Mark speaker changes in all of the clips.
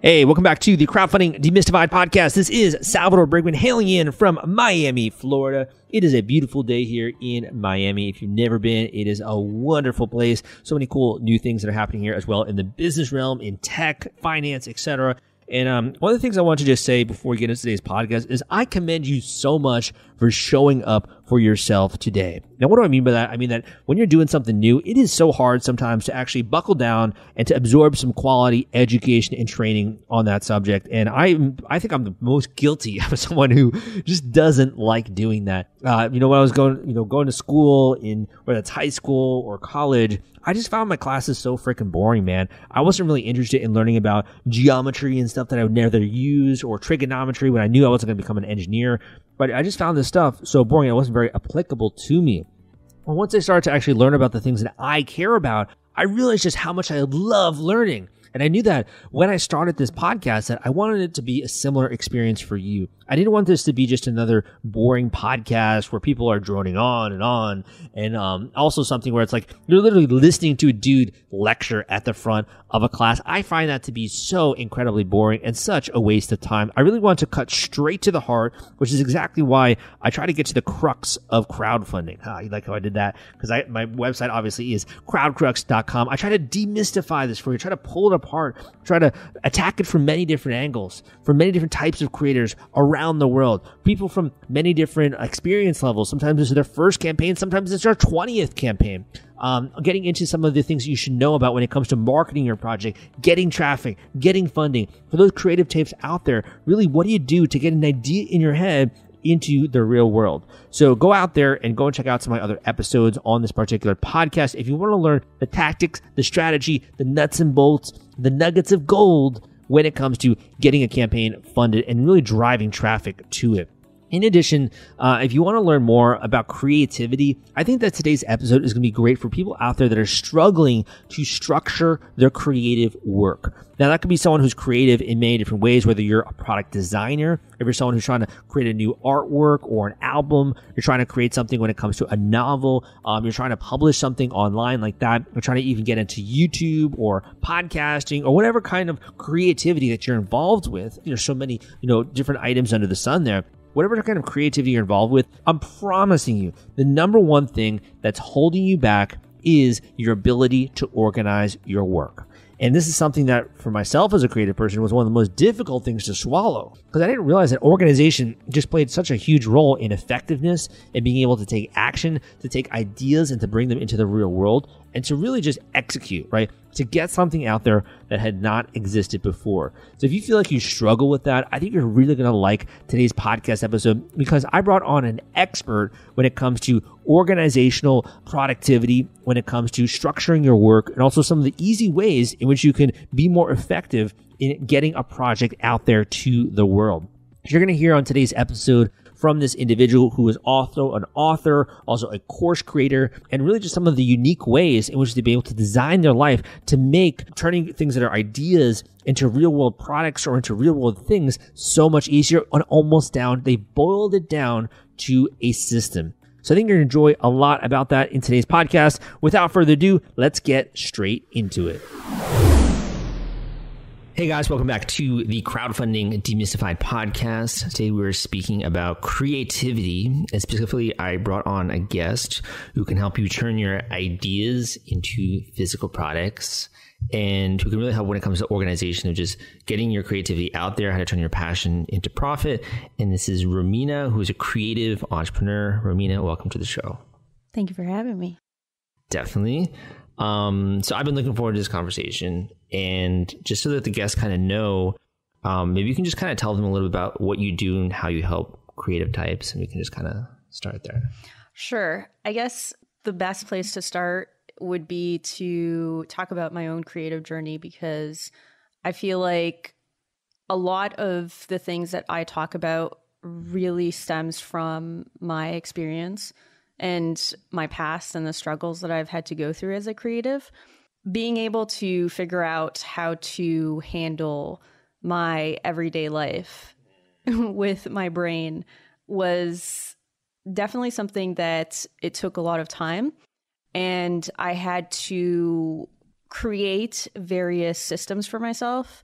Speaker 1: Hey, welcome back to the Crowdfunding Demystified podcast. This is Salvador Briggman hailing in from Miami, Florida. It is a beautiful day here in Miami. If you've never been, it is a wonderful place. So many cool new things that are happening here as well in the business realm, in tech, finance, etc. And um, one of the things I want to just say before we get into today's podcast is I commend you so much for showing up for yourself today. Now, what do I mean by that? I mean that when you're doing something new, it is so hard sometimes to actually buckle down and to absorb some quality education and training on that subject. And I, I think I'm the most guilty of someone who just doesn't like doing that. Uh, you know, when I was going, you know, going to school in whether it's high school or college, I just found my classes so freaking boring, man. I wasn't really interested in learning about geometry and stuff that I would never use or trigonometry when I knew I wasn't going to become an engineer. But I just found this stuff so boring. It wasn't very applicable to me. Well, once I started to actually learn about the things that I care about, I realized just how much I love learning. And I knew that when I started this podcast that I wanted it to be a similar experience for you. I didn't want this to be just another boring podcast where people are droning on and on. And um, also something where it's like you're literally listening to a dude lecture at the front of a class. I find that to be so incredibly boring and such a waste of time. I really want to cut straight to the heart, which is exactly why I try to get to the crux of crowdfunding. Huh, you like how I did that? Because my website obviously is crowdcrux.com. I try to demystify this for you, try to pull it apart, try to attack it from many different angles, from many different types of creators around the world. People from many different experience levels. Sometimes it's their first campaign, sometimes it's their 20th campaign. Um, getting into some of the things you should know about when it comes to marketing your project, getting traffic, getting funding. For those creative tapes out there, really, what do you do to get an idea in your head into the real world. So go out there and go and check out some of my other episodes on this particular podcast. If you want to learn the tactics, the strategy, the nuts and bolts, the nuggets of gold when it comes to getting a campaign funded and really driving traffic to it. In addition, uh, if you want to learn more about creativity, I think that today's episode is going to be great for people out there that are struggling to structure their creative work. Now, that could be someone who's creative in many different ways, whether you're a product designer, if you're someone who's trying to create a new artwork or an album, you're trying to create something when it comes to a novel, um, you're trying to publish something online like that, you're trying to even get into YouTube or podcasting or whatever kind of creativity that you're involved with. There's so many, you know, different items under the sun there whatever kind of creativity you're involved with, I'm promising you the number one thing that's holding you back is your ability to organize your work. And this is something that, for myself as a creative person, was one of the most difficult things to swallow because I didn't realize that organization just played such a huge role in effectiveness and being able to take action, to take ideas and to bring them into the real world and to really just execute, right? To get something out there that had not existed before. So if you feel like you struggle with that, I think you're really going to like today's podcast episode because I brought on an expert when it comes to organizational productivity, when it comes to structuring your work, and also some of the easy ways in which you can be more effective in getting a project out there to the world. You're going to hear on today's episode from this individual who is also an author, also a course creator, and really just some of the unique ways in which they've been able to design their life to make turning things that are ideas into real world products or into real world things so much easier and almost down. They boiled it down to a system. So I think you're going to enjoy a lot about that in today's podcast. Without further ado, let's get straight into it. Hey guys, welcome back to the Crowdfunding Demystified podcast. Today we're speaking about creativity, and specifically, I brought on a guest who can help you turn your ideas into physical products and who can really help when it comes to organization of just getting your creativity out there, how to turn your passion into profit. And this is Romina, who's a creative entrepreneur. Romina, welcome to the show.
Speaker 2: Thank you for having me.
Speaker 1: Definitely. Um, so I've been looking forward to this conversation, and just so that the guests kind of know, um, maybe you can just kind of tell them a little bit about what you do and how you help creative types, and we can just kind of start there.
Speaker 2: Sure. I guess the best place to start would be to talk about my own creative journey because I feel like a lot of the things that I talk about really stems from my experience and my past and the struggles that I've had to go through as a creative, being able to figure out how to handle my everyday life with my brain was definitely something that it took a lot of time. And I had to create various systems for myself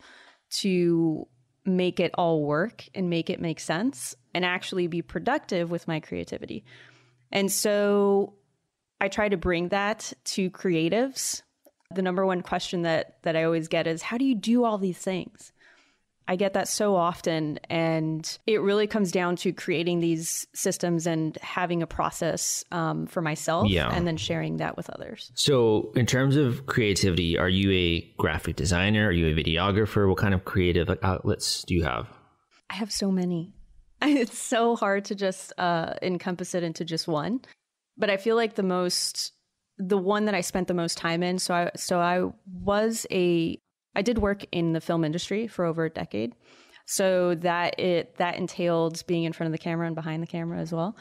Speaker 2: to make it all work and make it make sense and actually be productive with my creativity. And so I try to bring that to creatives. The number one question that that I always get is how do you do all these things? I get that so often. And it really comes down to creating these systems and having a process um, for myself
Speaker 1: Yeah.
Speaker 2: and then sharing that with others.
Speaker 1: So, in terms of creativity, are you a graphic designer? Are you a videographer? What kind of creative outlets do you have?
Speaker 2: I have so many. It's so hard to just uh, encompass it into just one. But I feel like the most, the one that I spent the most time in. So I, so I was a, I did work in the film industry for over a decade. So that it that entailed being in front of the camera and behind the camera as well.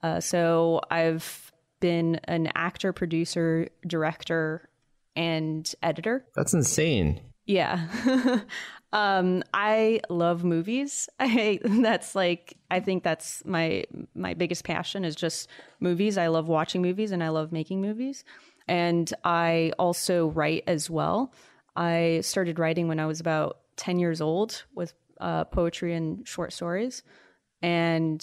Speaker 2: Uh, so I've been an actor, producer, director, and editor.
Speaker 1: That's insane.
Speaker 2: Yeah. um I love movies. I that's like I think that's my my biggest passion is just movies. I love watching movies and I love making movies. And I also write as well. I started writing when I was about 10 years old with uh, poetry and short stories. And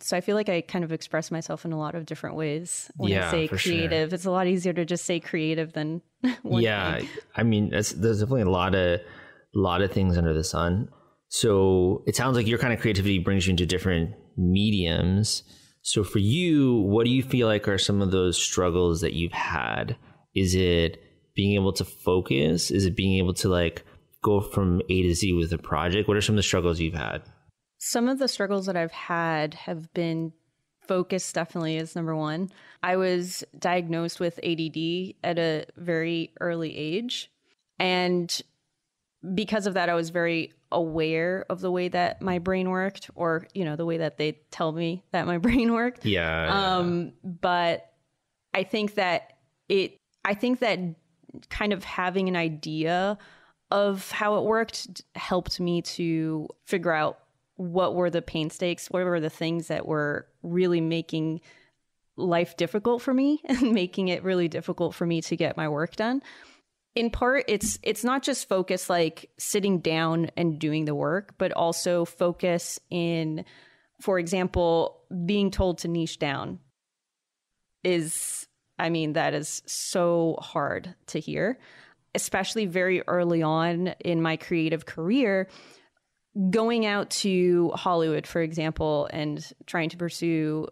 Speaker 2: so I feel like I kind of express myself in a lot of different ways when
Speaker 1: Yeah,
Speaker 2: I say
Speaker 1: for sure.
Speaker 2: creative. It's a lot easier to just say creative than one
Speaker 1: yeah,
Speaker 2: thing.
Speaker 1: I mean, there's definitely a lot of lot of things under the sun. So it sounds like your kind of creativity brings you into different mediums. So for you, what do you feel like are some of those struggles that you've had? Is it being able to focus? Is it being able to like go from A to Z with a project? What are some of the struggles you've had?
Speaker 2: Some of the struggles that I've had have been focus, definitely, is number one. I was diagnosed with ADD at a very early age. And because of that, I was very aware of the way that my brain worked, or, you know, the way that they tell me that my brain worked.
Speaker 1: Yeah.
Speaker 2: Um, but I think that it, I think that kind of having an idea of how it worked helped me to figure out what were the pain stakes, what were the things that were really making life difficult for me and making it really difficult for me to get my work done. In part, it's it's not just focus like sitting down and doing the work, but also focus in, for example, being told to niche down is I mean, that is so hard to hear, especially very early on in my creative career. Going out to Hollywood, for example, and trying to pursue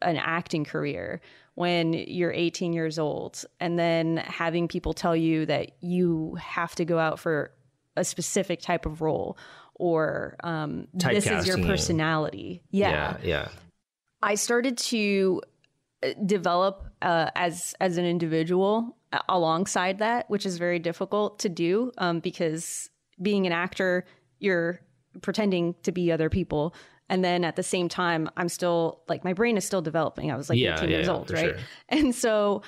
Speaker 2: an acting career when you're 18 years old, and then having people tell you that you have to go out for a specific type of role or um, this is your personality.
Speaker 1: yeah. Yeah.
Speaker 2: I started to uh, develop uh, as as an individual uh, alongside that, which is very difficult to do um, because being an actor, you're pretending to be other people, and then at the same time, I'm still like my brain is still developing. I was like
Speaker 1: Yeah,
Speaker 2: 18
Speaker 1: yeah,
Speaker 2: years old, right?
Speaker 1: sure.
Speaker 2: And so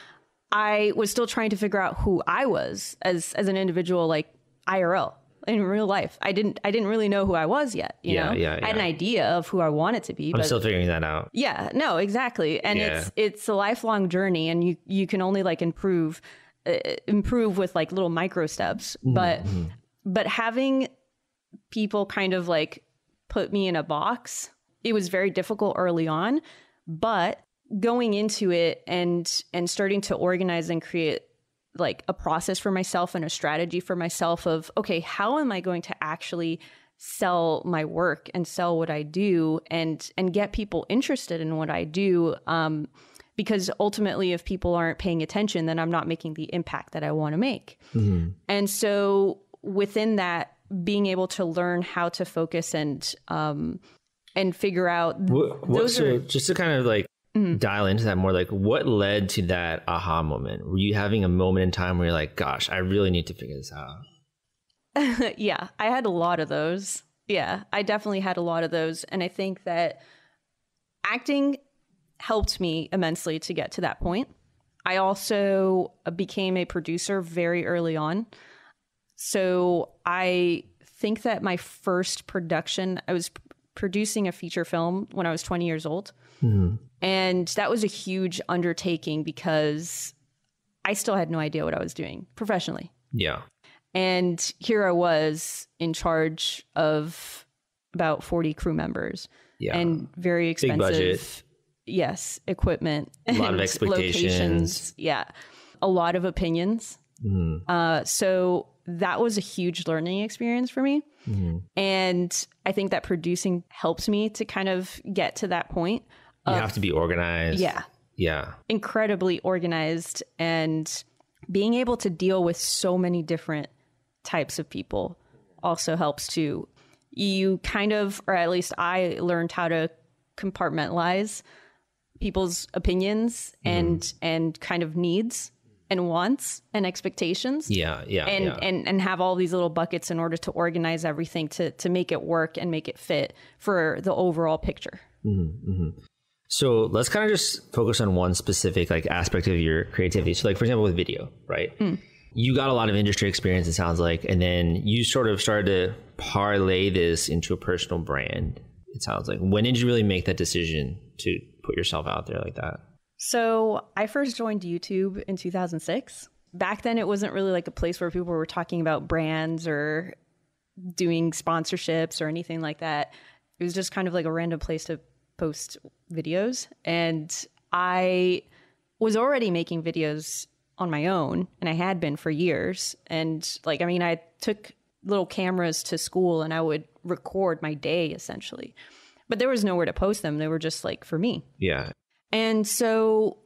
Speaker 2: I was still trying to figure out who I was as as an individual, like IRL in real life. I didn't I didn't really know who I was yet. You
Speaker 1: Yeah,
Speaker 2: know,
Speaker 1: yeah,
Speaker 2: I had an idea of who I wanted to be,
Speaker 1: I'm
Speaker 2: but
Speaker 1: still figuring that out.
Speaker 2: yeah, no, exactly. And
Speaker 1: Yeah.
Speaker 2: it's it's a lifelong journey and you you can only like improve uh, improve with like little micro steps. But but having people kind of like put me in a box, it was very difficult early on, but going into it and and starting to organize and create like a process for myself and a strategy for myself of okay how am i going to actually sell my work and sell what i do and and get people interested in what i do um because ultimately if people aren't paying attention then i'm not making the impact that i want to make and so within that being able to learn how to focus and um and figure out
Speaker 1: What, what,
Speaker 2: Those
Speaker 1: so
Speaker 2: are-
Speaker 1: just to kind of like dial into that more, like what led to that aha moment? Were you having a moment in time where you're like, gosh, I really need to figure this out?
Speaker 2: yeah, I had a lot of those. Yeah, I definitely had a lot of those. And I think that acting helped me immensely to get to that point. I also became a producer very early on. So I think that my first production, I was p- producing a feature film when I was 20 years old. And that was a huge undertaking because I still had no idea what I was doing professionally.
Speaker 1: Yeah.
Speaker 2: And here I was in charge of about 40 crew members
Speaker 1: Yeah.
Speaker 2: and very
Speaker 1: Big
Speaker 2: expensive.
Speaker 1: budget.
Speaker 2: Yes, equipment.
Speaker 1: A lot of expectations.
Speaker 2: locations. Yeah. A lot of opinions.
Speaker 1: Mhm.
Speaker 2: Uh, so that was a huge learning experience for me.
Speaker 1: Mhm.
Speaker 2: And I think that producing helps me to kind of get to that point.
Speaker 1: You
Speaker 2: of-
Speaker 1: have to be organized.
Speaker 2: Yeah.
Speaker 1: Yeah.
Speaker 2: Incredibly organized and being able to deal with so many different types of people also helps too. You kind of, or at least I learned how to compartmentalize people's opinions and and kind of needs and wants and expectations
Speaker 1: Yeah. Yeah.
Speaker 2: and
Speaker 1: yeah.
Speaker 2: and and have all these little buckets in order to organize everything to to make it work and make it fit for the overall picture. Mm-hmm, mm-hmm.
Speaker 1: So let's kind of just focus on one specific like aspect of your creativity. So like for example with video, right? Hmm. You got a lot of industry experience it sounds like and then you sort of started to parlay this into a personal brand. It sounds like. When did you really make that decision to put yourself out there like that?
Speaker 2: So I first joined YouTube in 2006. Back then, it wasn't really like a place where people were talking about brands or doing sponsorships or anything like that. It was just kind of like a random place to post videos. And I was already making videos on my own, and I had been for years. And like, I mean, I took little cameras to school and I would record my day essentially. But there was nowhere to post them. They were just like for me.
Speaker 1: Yeah.
Speaker 2: And so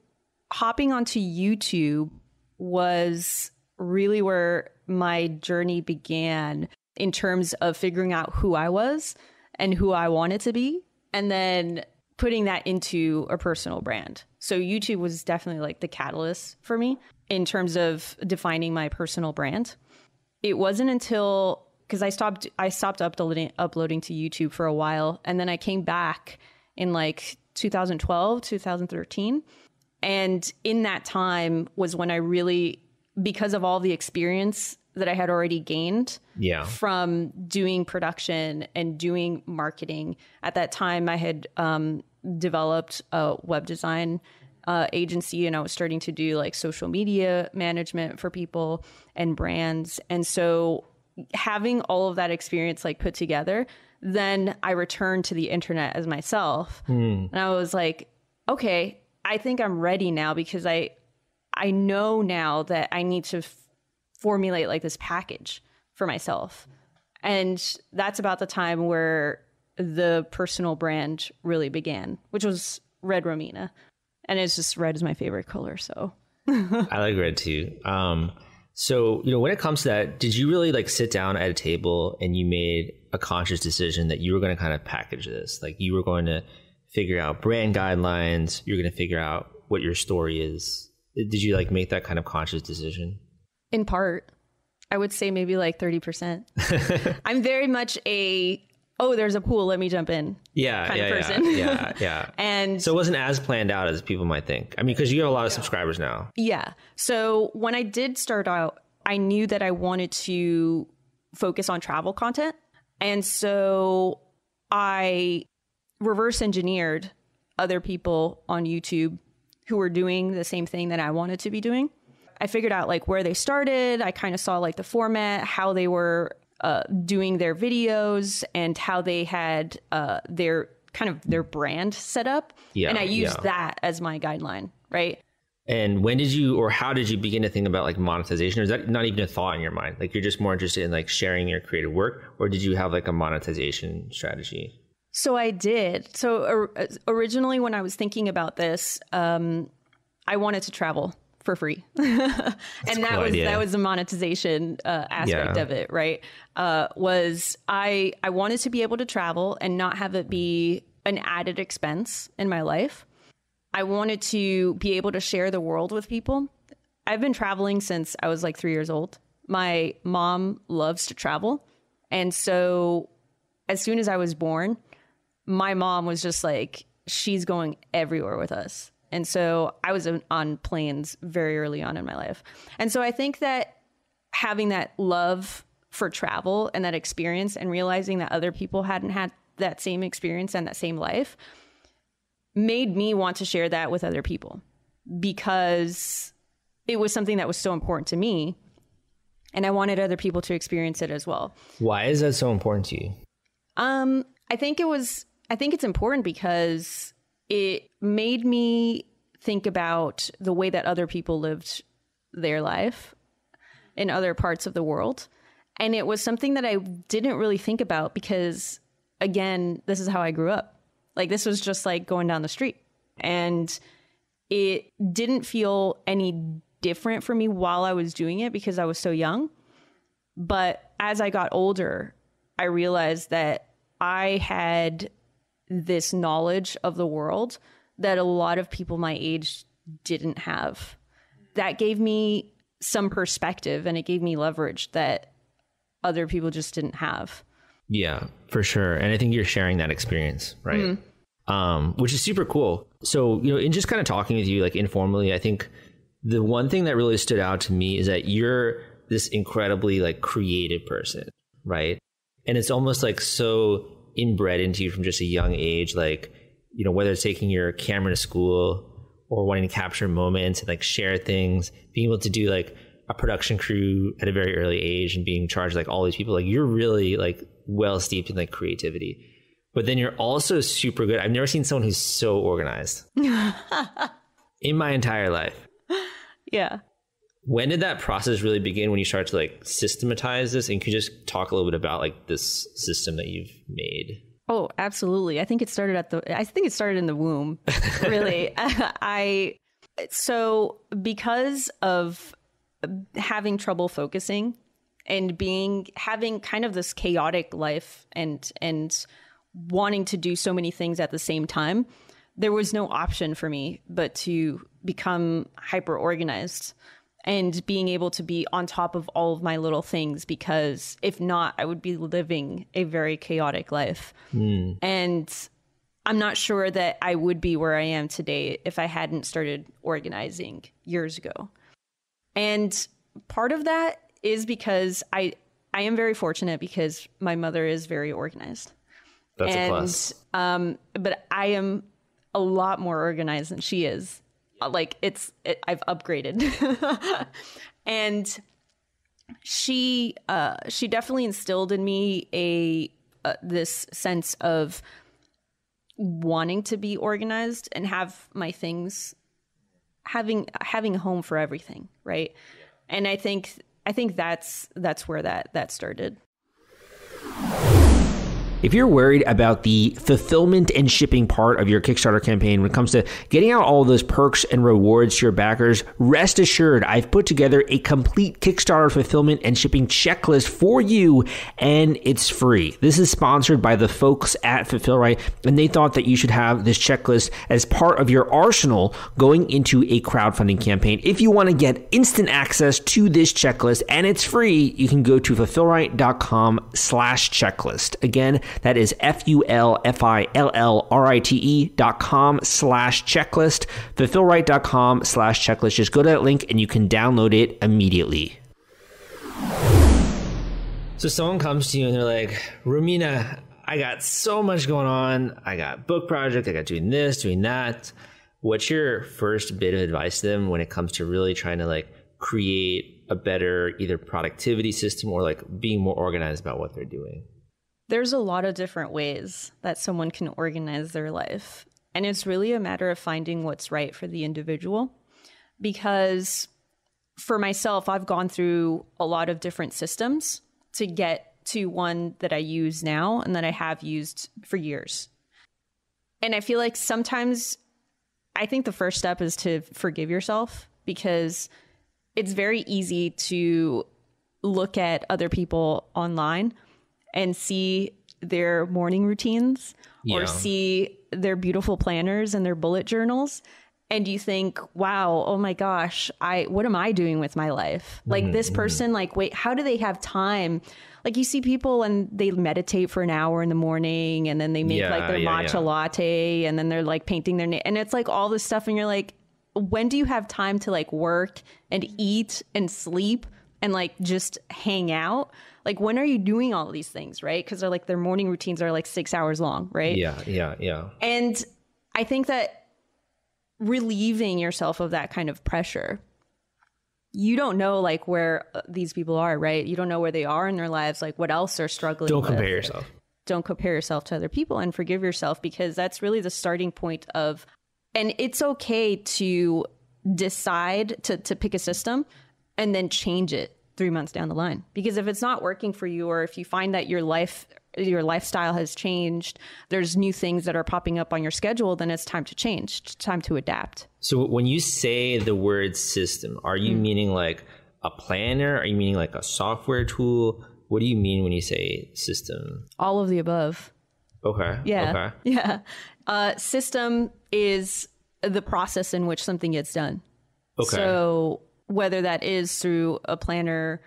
Speaker 2: hopping onto YouTube was really where my journey began in terms of figuring out who I was and who I wanted to be, and then putting that into a personal brand. So YouTube was definitely like the catalyst for me in terms of defining my personal brand. It wasn't until because I stopped I stopped uploading uploading to YouTube for a while and then I came back in like 2012, 2013. And in that time was when I really because of all the experience that I had already gained
Speaker 1: Yeah.
Speaker 2: from doing production and doing marketing. At that time, I had um, developed a web design uh, agency and I was starting to do like social media management for people and brands. And so, having all of that experience like put together, then I returned to the internet as myself. And I was like, okay, I think I'm ready now because I I know now that I need to f- formulate like this package for myself. And that's about the time where the personal brand really began, which was Red Romina. And it's just red is my favorite color. So
Speaker 1: I like red too. Um, so you know, when it comes to that, did you really like sit down at a table and you made a conscious decision that you were going to kind of package this? Like you were going to figure out brand guidelines. You're going to figure out what your story is. Did you like make that kind of conscious decision?
Speaker 2: in part, I would say maybe like 30%. I'm very much a, oh, there's a pool, let me jump in.
Speaker 1: Yeah,
Speaker 2: Kind of person.
Speaker 1: yeah, yeah, yeah.
Speaker 2: And
Speaker 1: So it wasn't as planned out as people might think. I mean, because you have a lot of subscribers now.
Speaker 2: Yeah. So when I did start out, I knew that I wanted to focus on travel content. And so I reverse engineered other people on YouTube who were doing the same thing that I wanted to be doing. I figured out like where they started. I kind of saw like the format, how they were uh, doing their videos, and how they had uh, their kind of their brand set up.
Speaker 1: Yeah,
Speaker 2: and I used
Speaker 1: yeah.
Speaker 2: that as my guideline, right?
Speaker 1: And when did you, or how did you begin to think about like monetization? Or is that not even a thought in your mind? Like you're just more interested in like sharing your creative work, or did you have like a monetization strategy?
Speaker 2: So I did. So or, originally, when I was thinking about this, um, I wanted to travel for free, and that
Speaker 1: cool
Speaker 2: was
Speaker 1: idea.
Speaker 2: that was the monetization uh, aspect
Speaker 1: Yeah.
Speaker 2: of it. Right? Uh, was I I wanted to be able to travel and not have it be an added expense in my life. I wanted to be able to share the world with people. I've been traveling since I was like three years old. My mom loves to travel. And so as soon as I was born, my mom was just like, she's going everywhere with us. And so I was on- planes very early on in my life. And so I think that having that love for travel and that experience and realizing that other people hadn't had that same experience and that same life made me want to share that with other people because it was something that was so important to me and I wanted other people to experience it as well.
Speaker 1: Why is that so important to you?
Speaker 2: Um, I think it was. I think it's important because it made me think about the way that other people lived their life in other parts of the world, and it was something that I didn't really think about because, again, this is how I grew up. Like this was just like going down the street, and it didn't feel any different for me while I was doing it because I was so young. But as I got older, I realized that I had this knowledge of the world that a lot of people my age didn't have. That gave me some perspective and it gave me leverage that other people just didn't have.
Speaker 1: Yeah, for sure. And I think you're sharing that experience, right? Mm-hmm. Um, which is super cool. So, you know, in just kind of talking with you like informally, I think the one thing that really stood out to me is that you're this incredibly like creative person, right? And it's almost like so inbred into you from just a young age, like, you know, whether it's taking your camera to school or wanting to capture moments and like share things, being able to do like a production crew at a very early age and being charged like all these people, like you're really like well steeped in like creativity. But then you're also super good. I've never seen someone who's so organized in my entire life.
Speaker 2: Yeah.
Speaker 1: When did that process really begin when you started to like systematize this? And could you just talk a little bit about like this system that you've made?
Speaker 2: Oh, absolutely. I think it started at the I think it started in the womb. Really. I so because of having trouble focusing and being having kind of this chaotic life and and wanting to do so many things at the same time, there was no option for me but to become hyper organized and being able to be on top of all of my little things because if not, I would be living a very chaotic life. Mm. And I'm not sure that I would be where I am today if I hadn't started organizing years ago. And part of that is because I I am very fortunate because my mother is very organized.
Speaker 1: That's and, a plus.
Speaker 2: Um, but I am a lot more organized than she is. Like it's it, I've upgraded, and she uh, she definitely instilled in me a uh, this sense of wanting to be organized and have my things having having a home for everything right yeah. and i think i think that's that's where that that started
Speaker 1: if you're worried about the fulfillment and shipping part of your Kickstarter campaign when it comes to getting out all those perks and rewards to your backers, rest assured I've put together a complete Kickstarter fulfillment and shipping checklist for you, and it's free. This is sponsored by the folks at Fulfillrite, and they thought that you should have this checklist as part of your arsenal going into a crowdfunding campaign. If you want to get instant access to this checklist and it's free, you can go to fulfillrite.com slash checklist. Again, that is F-U-L-F-I-L-L-R-I-T-E dot com slash checklist. fulfillrite dot com slash checklist. Just go to that link and you can download it immediately. So someone comes to you and they're like, Romina, I got so much going on. I got book project. I got doing this, doing that. What's your first bit of advice to them when it comes to really trying to like create a better either productivity system or like being more organized about what they're doing?
Speaker 2: There's a lot of different ways that someone can organize their life. And it's really a matter of finding what's right for the individual. Because for myself, I've gone through a lot of different systems to get to one that I use now and that I have used for years. And I feel like sometimes I think the first step is to forgive yourself because it's very easy to look at other people online and see their morning routines yeah. or see their beautiful planners and their bullet journals and you think wow oh my gosh i what am i doing with my life like mm-hmm, this person mm-hmm. like wait how do they have time like you see people and they meditate for an hour in the morning and then they make yeah, like their yeah, matcha latte and then they're like painting their na- and it's like all this stuff and you're like when do you have time to like work and eat and sleep and like just hang out like when are you doing all these things right because they're like their morning routines are like six hours long right
Speaker 1: yeah yeah yeah
Speaker 2: and i think that relieving yourself of that kind of pressure you don't know like where uh, these people are, right? You don't know where they are in their lives, like what else they're struggling
Speaker 1: Don't
Speaker 2: with.
Speaker 1: compare yourself.
Speaker 2: Don't compare yourself to other people and forgive yourself because that's really the starting point of and it's okay to decide to to pick a system and then change it 3 months down the line. Because if it's not working for you or if you find that your life your lifestyle has changed, there's new things that are popping up on your schedule, then it's time to change, it's time to adapt.
Speaker 1: So when you say the word system, are you meaning like a planner? Are you meaning like a software tool? What do you mean when you say system?
Speaker 2: All of the above.
Speaker 1: Okay.
Speaker 2: Yeah.
Speaker 1: Okay.
Speaker 2: Yeah. Uh, system is the process in which something gets done.
Speaker 1: Okay.
Speaker 2: So whether that is through a planner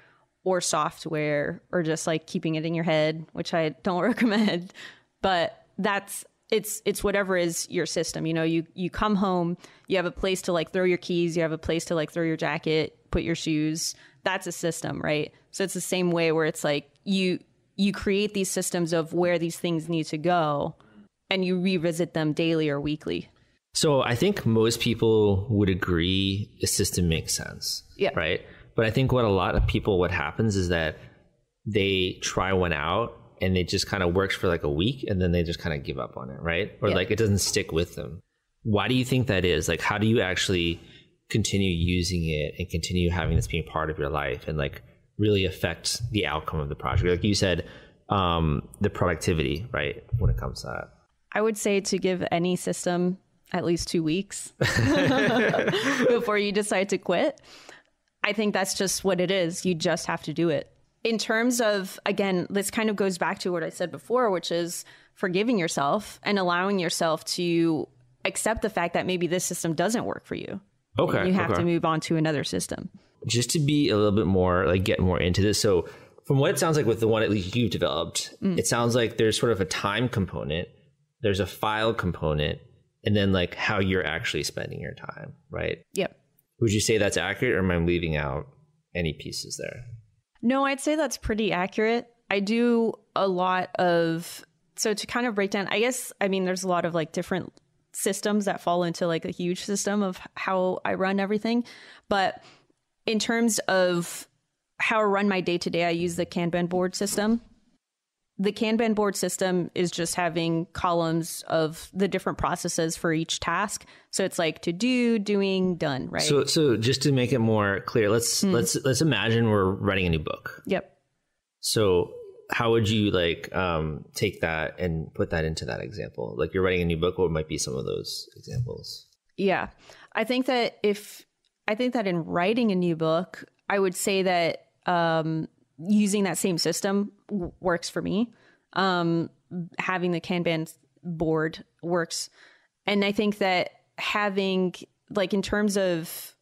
Speaker 2: or software or just like keeping it in your head, which I don't recommend, but that's it's it's whatever is your system. You know, you you come home, you have a place to like throw your keys, you have a place to like throw your jacket, put your shoes. That's a system, right? So it's the same way where it's like you you create these systems of where these things need to go and you revisit them daily or weekly.
Speaker 1: So I think most people would agree the system makes sense.
Speaker 2: Yeah.
Speaker 1: Right. But I think what a lot of people, what happens is that they try one out and it just kind of works for like a week and then they just kind of give up on it. Right. Or
Speaker 2: Yeah.
Speaker 1: like it doesn't stick with them. Why do you think that is? Like, how do you actually continue using it and continue having this being part of your life and like really affect the outcome of the project? Like you said, um, the productivity, right? When it comes to that.
Speaker 2: I would say to give any system at least two weeks before you decide to quit. I think that's just what it is. You just have to do it. In terms of, again, this kind of goes back to what I said before, which is forgiving yourself and allowing yourself to accept the fact that maybe this system doesn't work for you.
Speaker 1: Okay.
Speaker 2: You have
Speaker 1: okay.
Speaker 2: to move on to another system.
Speaker 1: just to be a little bit more like get more into this so from what it sounds like with the one at least you've developed mm. it sounds like there's sort of a time component there's a file component and then like how you're actually spending your time right
Speaker 2: Yep.
Speaker 1: would you say that's accurate or am i leaving out any pieces there
Speaker 2: No, I'd say that's pretty accurate. I do a lot of so to kind of break down, I guess I mean there's a lot of like different systems that fall into like a huge system of how I run everything. But in terms of how I run my day to day, I use the Kanban board system. The Kanban board system is just having columns of the different processes for each task. So it's like to do, doing, done, right?
Speaker 1: so so just to make it more clear let's let's let's imagine we're writing a new book
Speaker 2: yep.
Speaker 1: so how would you like um take that and put that into that example like you're writing a new book what might be some of those examples
Speaker 2: Yeah. I think that if I think that in writing a new book, I would say that um, using that same system w- works for me. Um, having the Kanban board works. And I think that having like in terms of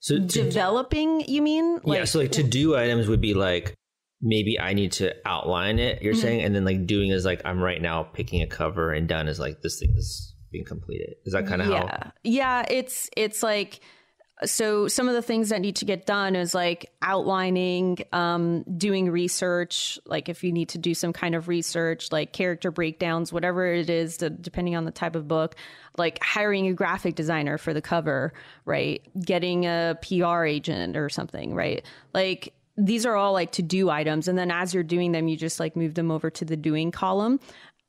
Speaker 1: so
Speaker 2: developing, you mean?
Speaker 1: yeah, so like to do items would be like maybe I need to outline it, you're saying, and then like doing is like I'm right now picking a cover and done is like this thing is being completed. Is that kind of how
Speaker 2: yeah yeah it's it's like so some of the things that need to get done is like outlining um doing research like if you need to do some kind of research like character breakdowns whatever it is to, depending on the type of book like hiring a graphic designer for the cover right? Getting a pr agent or something right? Like these are all like to do items and then as you're doing them you just like move them over to the doing column.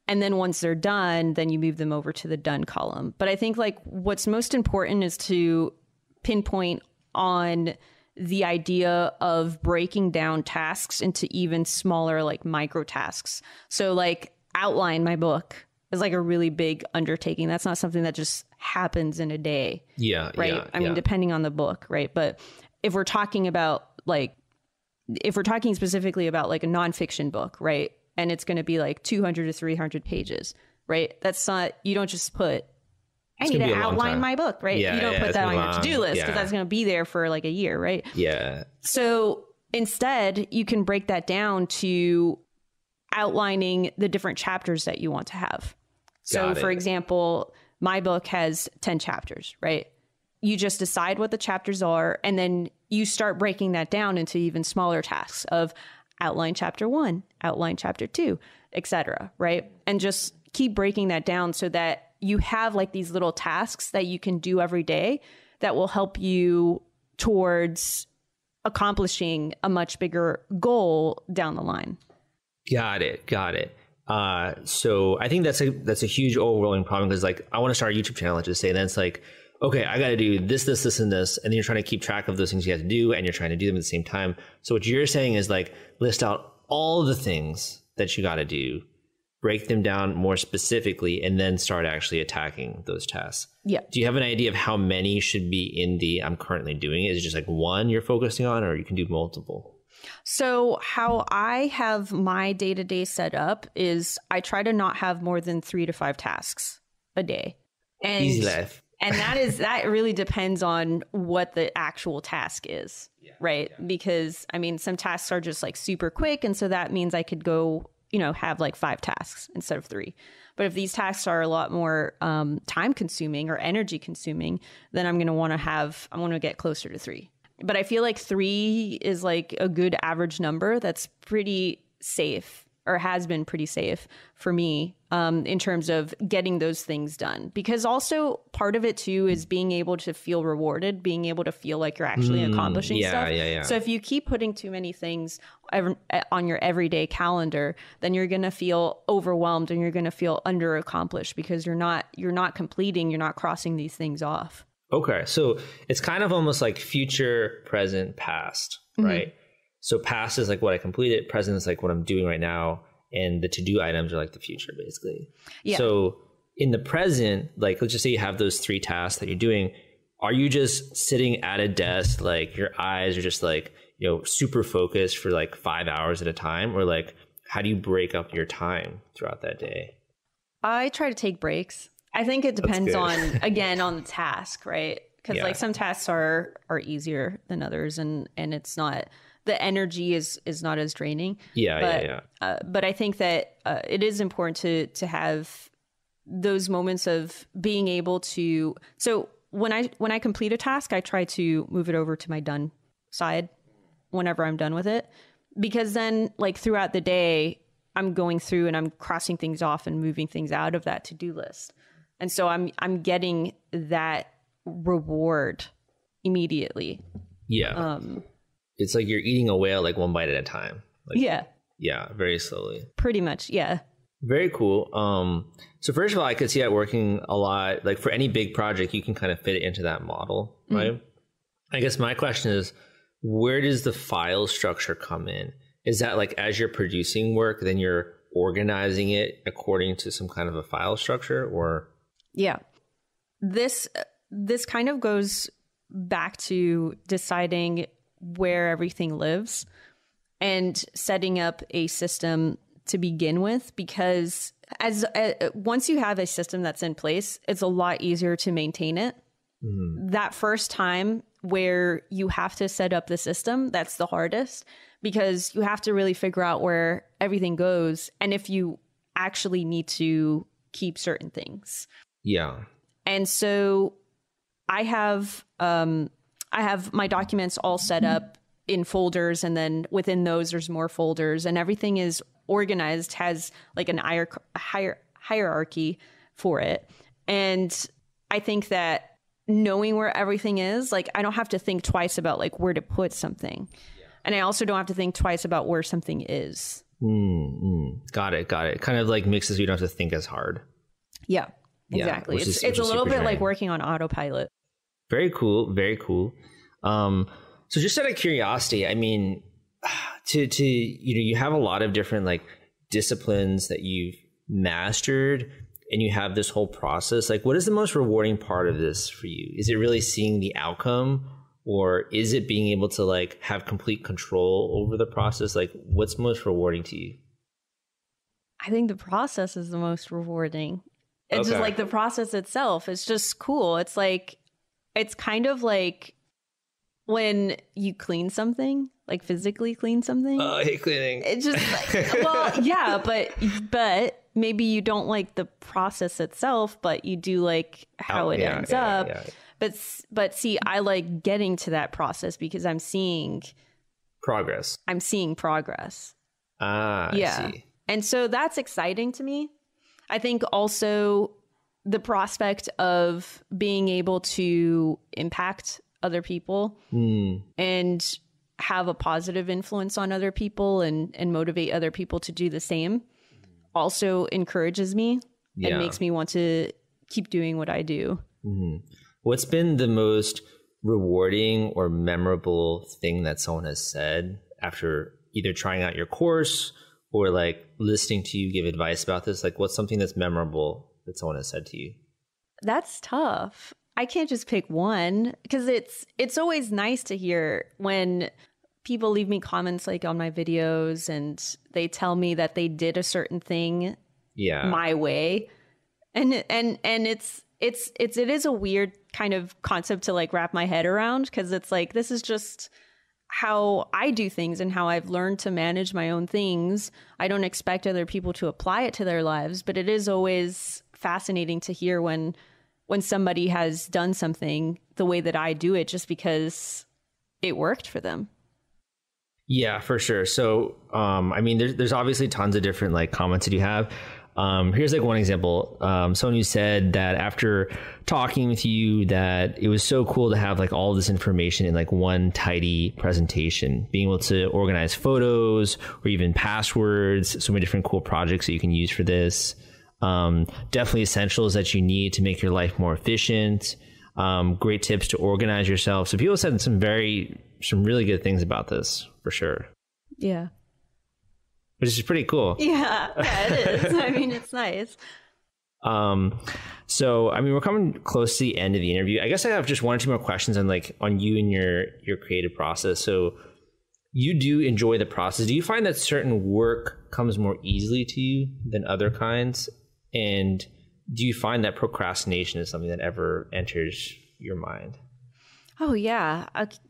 Speaker 2: And then once they're done, then you move them over to the done column. But I think like what's most important is to pinpoint on the idea of breaking down tasks into even smaller like micro tasks. So like outline my book is like a really big undertaking. That's not something that just happens in a day
Speaker 1: yeah,
Speaker 2: right?
Speaker 1: yeah,
Speaker 2: I mean,
Speaker 1: yeah.
Speaker 2: depending on the book, right? But if we're talking about like, if we're talking specifically about like a nonfiction book, right? And it's going to be like 200 to 300 pages, right? That's not, you don't just put, I need to
Speaker 1: be a long
Speaker 2: outline my book, right?
Speaker 1: Yeah,
Speaker 2: you don't
Speaker 1: yeah,
Speaker 2: put that on your to do list because
Speaker 1: Yeah.
Speaker 2: that's going to be there for like a year, right?
Speaker 1: yeah.
Speaker 2: So instead, you can break that down to outlining the different chapters that you want to have. So, for example, my book has 10 chapters, right? You just decide what the chapters are, and then you start breaking that down into even smaller tasks of outline chapter one, outline chapter two, etc. right? And just keep breaking that down so that you have like these little tasks that you can do every day that will help you towards accomplishing a much bigger goal down the line.
Speaker 1: Got it. Got it. Uh, so I think that's a that's a huge overwhelming problem because like I want to start a YouTube channel, just say, then it's like, okay, I got to do this, this, this, and this, and then you're trying to keep track of those things you have to do, and you're trying to do them at the same time. So what you're saying is like list out all the things that you got to do, break them down more specifically, and then start actually attacking those tasks.
Speaker 2: Yeah.
Speaker 1: Do you have an idea of how many should be in the I'm currently doing it? Is it just like one you're focusing on, or you can do multiple?
Speaker 2: So, how I have my day to day set up is I try to not have more than three to five tasks a day.
Speaker 1: And, Easy life.
Speaker 2: and that is that really depends on what the actual task is, yeah, right? Yeah. Because I mean, some tasks are just like super quick, and so that means I could go, you know, have like five tasks instead of three. But if these tasks are a lot more um, time consuming or energy consuming, then I'm going to want to have I want to get closer to three but I feel like three is like a good average number that's pretty safe or has been pretty safe for me um, in terms of getting those things done. Because also part of it too is being able to feel rewarded, being able to feel like you're actually mm, accomplishing
Speaker 1: yeah,
Speaker 2: stuff.
Speaker 1: Yeah, yeah.
Speaker 2: So if you keep putting too many things on your everyday calendar, then you're going to feel overwhelmed and you're going to feel under accomplished because you're not you're not completing, you're not crossing these things off.
Speaker 1: Okay. So it's kind of almost like future, present, past, mm-hmm. right? So past is like what I completed, present is like what I'm doing right now, and the to do items are like the future, basically. Yeah. So in the present, like let's just say you have those three tasks that you're doing. Are you just sitting at a desk, like your eyes are just like, you know, super focused for like five hours at a time? Or like, how do you break up your time throughout that day?
Speaker 2: I try to take breaks. I think it depends on again on the task, right? Because yeah. like some tasks are are easier than others, and and it's not the energy is is not as draining.
Speaker 1: Yeah,
Speaker 2: but,
Speaker 1: yeah, yeah.
Speaker 2: Uh, but I think that uh, it is important to to have those moments of being able to. So when I when I complete a task, I try to move it over to my done side whenever I'm done with it, because then like throughout the day, I'm going through and I'm crossing things off and moving things out of that to do list and so i'm i'm getting that reward immediately
Speaker 1: yeah um it's like you're eating a whale like one bite at a time. Like,
Speaker 2: yeah.
Speaker 1: yeah very slowly.
Speaker 2: Pretty much yeah.
Speaker 1: Very cool. Um so first of all i could see that working a lot. Like for any big project you can kind of fit it into that model mm-hmm. right? Mm-hmm. i guess my question is where does the file structure come in? Is that like as you're producing work then you're organizing it according to some kind of a file structure or?
Speaker 2: Yeah. This this kind of goes back to deciding where everything lives and setting up a system to begin with because as uh, once you have a system that's in place it's a lot easier to maintain it mm-hmm. that first time where you have to set up the system that's the hardest because you have to really figure out where everything goes and if you actually need to keep certain things
Speaker 1: yeah.
Speaker 2: And so I have um I have my documents all set up in folders and then within those there's more folders and everything is organized has like an hier- hier- hierarchy for it. And I think that knowing where everything is, like I don't have to think twice about like where to put something. Yeah. And I also don't have to think twice about where something is.
Speaker 1: Mm, mm. Got it. Got it. Kind of like so you don't have to think as hard.
Speaker 2: Yeah. Exactly. Yeah, it's it's a little bit like working on autopilot.
Speaker 1: Very cool. Very cool. Um, so just out of curiosity, I mean, to to you know, you have a lot of different like disciplines that you've mastered and you have this whole process. Like what is the most rewarding part of this for you? Is it really seeing the outcome or is it being able to like have complete control over the process? Like what's most rewarding to you?
Speaker 2: I think the process is the most rewarding. It's okay. just like the process itself. It's just cool. It's like it's kind of like when you clean something, like physically clean something.
Speaker 1: Oh, I hate cleaning.
Speaker 2: It's just like, well, yeah, but but maybe you don't like the process itself, but you do like how oh, it yeah, ends yeah, up. Yeah, but but see, I like getting to that process because I'm seeing
Speaker 1: progress.
Speaker 2: I'm seeing progress.
Speaker 1: Ah, yeah.
Speaker 2: And so that's exciting to me. I think also the prospect of being able to impact other people
Speaker 1: Mm.
Speaker 2: and have a positive influence on other people and and motivate other people to do the same also encourages me
Speaker 1: Yeah.
Speaker 2: and makes me want to keep doing what I do.
Speaker 1: Mhm. What's been the most rewarding or memorable thing that someone has said after either trying out your course or like listening to you give advice about this? Like, what's something that's memorable that someone has said to you?
Speaker 2: That's tough. I can't just pick one because it's it's always nice to hear when people leave me comments like on my videos and they tell me that they did a certain thing
Speaker 1: Yeah.
Speaker 2: my way. And and and it's it's it's it is a weird kind of concept to like wrap my head around because it's like this is just how I do things and how I've learned to manage my own things. I don't expect other people to apply it to their lives, but it is always fascinating to hear when when somebody has done something the way that I do it just because it worked for them.
Speaker 1: Yeah, for sure. So, um, I mean, there's there's obviously tons of different like comments that you have. Um, here's like one example. Um, someone who said that after talking with you, that it was so cool to have like all this information in like one tidy presentation, being able to organize photos or even passwords, so many different cool projects that you can use for this. Um, definitely essentials that you need to make your life more efficient. Um, great tips to organize yourself. So people said some very, some really good things about this for sure,
Speaker 2: Yeah.
Speaker 1: Which is pretty cool.
Speaker 2: Yeah, yeah, it is. I mean, it's nice.
Speaker 1: Um, so I mean, we're coming close to the end of the interview. I guess I have just one or two more questions on like on you and your your creative process. So you do enjoy the process. Do you find that certain work comes more easily to you than other kinds? And do you find that procrastination is something that ever enters your mind?
Speaker 2: Oh yeah.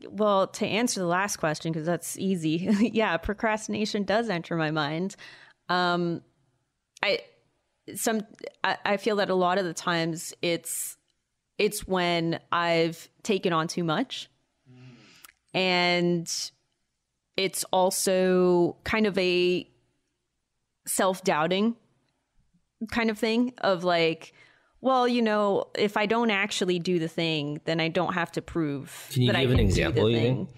Speaker 2: Well, to answer the last question because that's easy. yeah, procrastination does enter my mind. Um, I some I, I feel that a lot of the times it's it's when I've taken on too much, and it's also kind of a self doubting kind of thing of like well, you know, if I don't actually do the thing, then I don't have to prove
Speaker 1: Can you
Speaker 2: that I
Speaker 1: give an
Speaker 2: can do
Speaker 1: example,
Speaker 2: the
Speaker 1: you
Speaker 2: thing.
Speaker 1: think?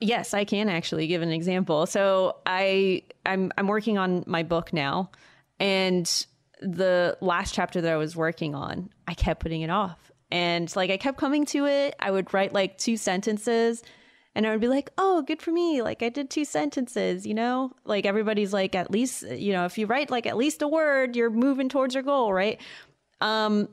Speaker 2: Yes, I can actually give an example. So I I'm I'm working on my book now and the last chapter that I was working on, I kept putting it off. And like I kept coming to it. I would write like two sentences and I would be like, "Oh, good for me. Like I did two sentences, you know? Like everybody's like at least, you know, if you write like at least a word, you're moving towards your goal, right?" Um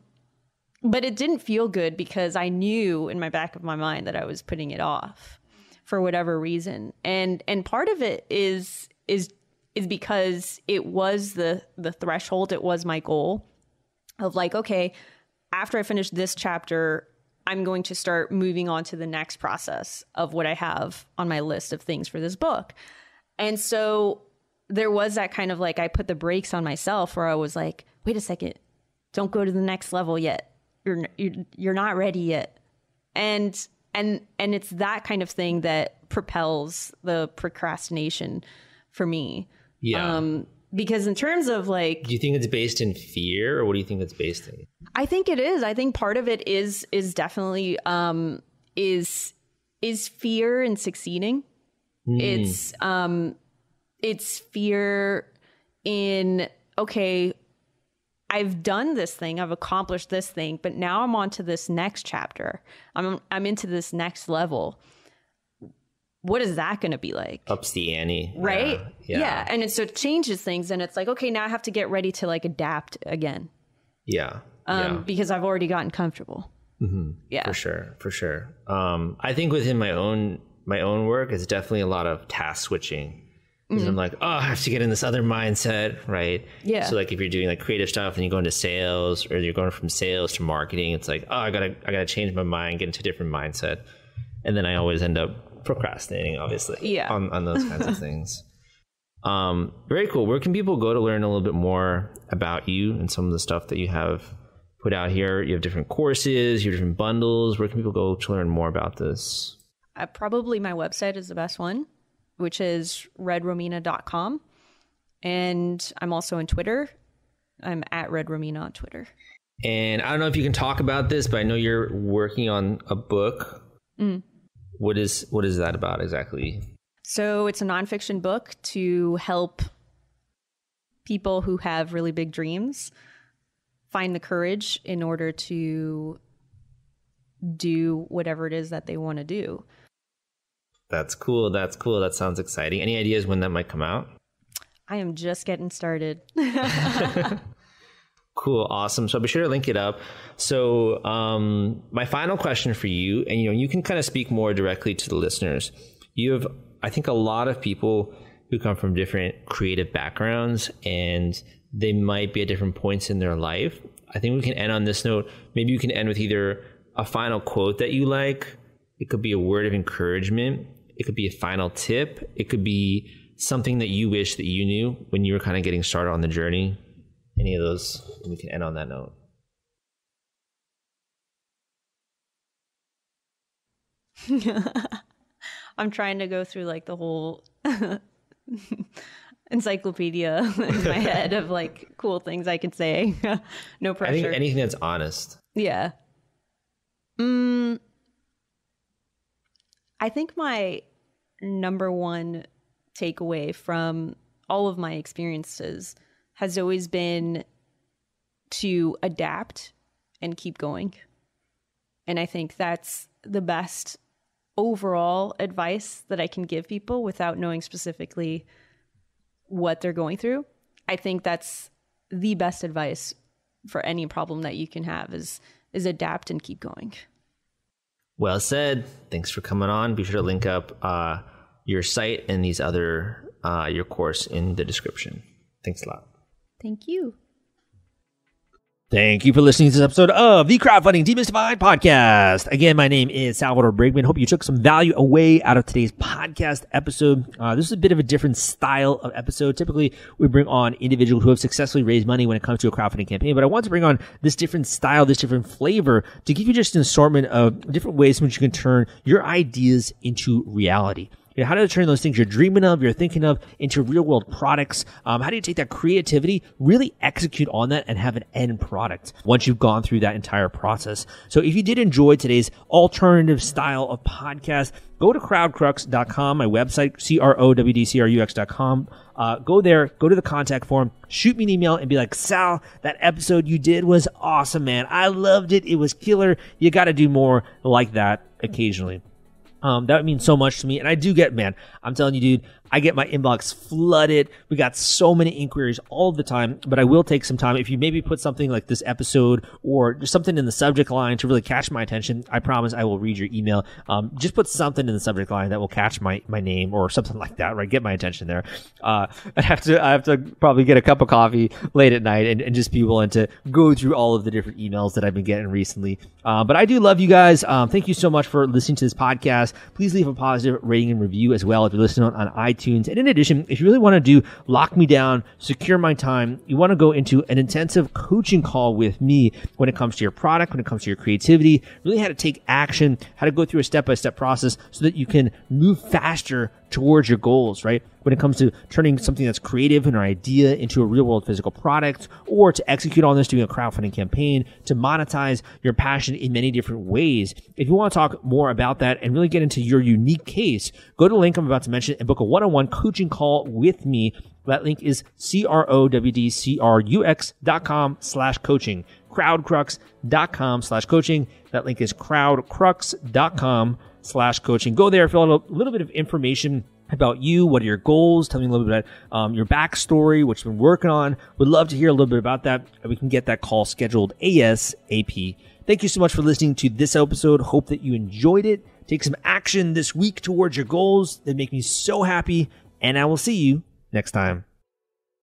Speaker 2: but it didn't feel good because I knew in my back of my mind that I was putting it off for whatever reason. And and part of it is is is because it was the the threshold, it was my goal of like, okay, after I finish this chapter, I'm going to start moving on to the next process of what I have on my list of things for this book. And so there was that kind of like I put the brakes on myself where I was like, wait a second, don't go to the next level yet. You're you're, you're not ready yet. And and and it's that kind of thing that propels the procrastination for me.
Speaker 1: Yeah.
Speaker 2: Um because in terms of like
Speaker 1: do you think it's based in fear, or what do you think it's based in?
Speaker 2: I think it is. I think part of it is is definitely um is is fear in succeeding. It's um it's fear in okay, I've done this thing, I've accomplished this thing, but now I'm on to this next chapter. I'm I'm into this next level. What is that going to be like?
Speaker 1: Ups the ante,
Speaker 2: right?
Speaker 1: Yeah.
Speaker 2: yeah. And it so it changes things and it's like, okay, now I have to get ready to like adapt again.
Speaker 1: Yeah.
Speaker 2: Um,
Speaker 1: yeah.
Speaker 2: because I've already gotten comfortable. Yeah.
Speaker 1: for sure for sure um i think within my own my own work it's definitely a lot of task switching because i'm like oh i have to get in this other mindset right
Speaker 2: Yeah.
Speaker 1: so like if you're doing like creative stuff and you go into sales or you're going from sales to marketing it's like oh i gotta i gotta change my mind get into a different mindset and then i always end up procrastinating obviously
Speaker 2: Yeah.
Speaker 1: on, on those kinds of things um very cool where can people go to learn a little bit more about you and some of the stuff that you have put out here. You have different courses, you have different bundles. Where can people go to learn more about this?
Speaker 2: Uh, probably my website is the best one, which is redromina.com. And I'm also on Twitter. I'm at redromina on Twitter.
Speaker 1: And I don't know if you can talk about this, but I know you're working on a book.
Speaker 2: Mm.
Speaker 1: What is what is that about exactly?
Speaker 2: So it's a nonfiction book to help people who have really big dreams find the courage in order to do whatever it is that they want to do.
Speaker 1: That's cool. That's cool. That sounds exciting. Any ideas when that might come out?
Speaker 2: I am just getting started.
Speaker 1: cool. Awesome. So I'll be sure to link it up. So um, my final question for you, and you know, you can kind of speak more directly to the listeners. You have, I think, a lot of people who come from different creative backgrounds and they might be at different points in their life. I think we can end on this note. Maybe you can end with either a final quote that you like. It could be a word of encouragement. It could be a final tip. It could be something that you wish that you knew when you were kind of getting started on the journey. Any of those, we can end on that note.
Speaker 2: I'm trying to go through like the whole encyclopedia in my head of like cool things I can say. no pressure.
Speaker 1: I think anything that's honest.
Speaker 2: Yeah. Mm, I think my number one takeaway from all of my experiences has always been to adapt and keep going. And I think that's the best overall advice that I can give people without knowing specifically what they're going through. I think that's the best advice for any problem that you can have is is adapt and keep going.
Speaker 1: Well said. Thanks for coming on. Be sure to link up uh, your site and these other uh, your course in the description. Thanks a lot.
Speaker 2: Thank you.
Speaker 1: Thank you for listening to this episode of the Crowdfunding Demystified podcast. Again, my name is Salvador Briggman. Hope you took some value away out of today's podcast episode. Uh, this is a bit of a different style of episode. Typically, we bring on individuals who have successfully raised money when it comes to a crowdfunding campaign, but I want to bring on this different style, this different flavor to give you just an assortment of different ways in which you can turn your ideas into reality. You know, how do you turn those things you're dreaming of, you're thinking of, into real world products? Um, how do you take that creativity, really execute on that, and have an end product once you've gone through that entire process? So if you did enjoy today's alternative style of podcast, go to crowdcrux.com, my website, C-R-O-W-D-C-R-U-X.com. Uh, go there, go to the contact form, shoot me an email and be like, Sal, that episode you did was awesome, man. I loved it. It was killer. You got to do more like that occasionally. Um, that would mean so much to me. And I do get, man, I'm telling you, dude, I get my inbox flooded. We got so many inquiries all the time, but I will take some time. If you maybe put something like this episode or just something in the subject line to really catch my attention, I promise I will read your email. Um, just put something in the subject line that will catch my, my name or something like that, right? Get my attention there. Uh, I have to, I have to probably get a cup of coffee late at night and, and just be willing to go through all of the different emails that I've been getting recently. Uh, but I do love you guys. Um, thank you so much for listening to this podcast. Please leave a positive rating and review as well if you're listening on, on iTunes iTunes. And in addition, if you really want to do lock me down, secure my time, you want to go into an intensive coaching call with me when it comes to your product, when it comes to your creativity, really how to take action, how to go through a step by step process so that you can move faster towards your goals, right? When it comes to turning something that's creative and an idea into a real world physical product, or to execute on this doing a crowdfunding campaign, to monetize your passion in many different ways. If you want to talk more about that and really get into your unique case, go to the link I'm about to mention and book a one on one coaching call with me. That link is C-R-O-W-D-C-R-U-X dot com slash coaching, crowdcrux.com slash coaching. That link is crowdcrux.com slash coaching. Go there, fill out a little bit of information about you. What are your goals? Tell me a little bit about um, your backstory, what you've been working on. We'd love to hear a little bit about that. We can get that call scheduled ASAP. Thank you so much for listening to this episode. Hope that you enjoyed it. Take some action this week towards your goals that make me so happy. And I will see you next time.